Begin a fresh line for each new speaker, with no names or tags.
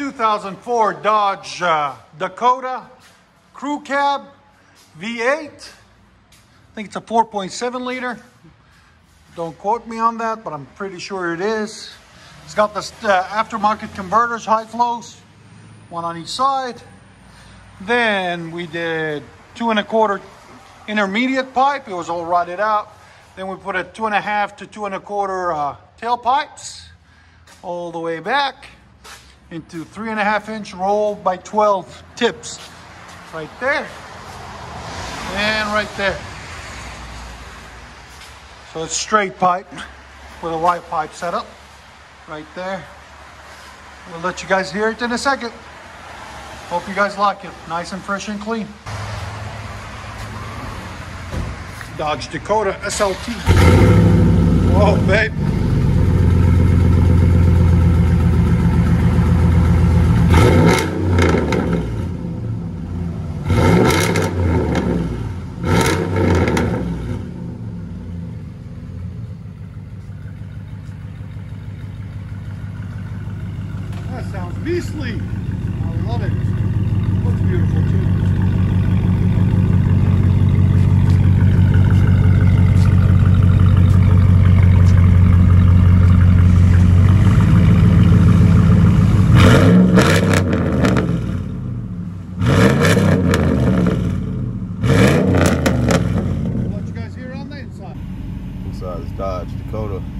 2004 Dodge uh, Dakota Crew Cab V8. I think it's a 4.7 liter. Don't quote me on that, but I'm pretty sure it is. It's got the uh, aftermarket converters, high flows, one on each side. Then we did two and a quarter intermediate pipe. It was all rotted out. Then we put a two and a half to two and a quarter uh, tailpipes all the way back into three and a half inch roll by 12 tips. Right there and right there. So it's straight pipe with a white pipe setup right there. We'll let you guys hear it in a second. Hope you guys like it. Nice and fresh and clean. Dodge Dakota SLT. Whoa, babe. That sounds beastly. I love it. Looks beautiful too. What you